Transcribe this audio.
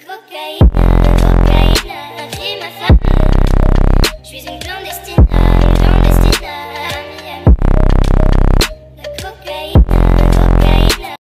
Cocaína,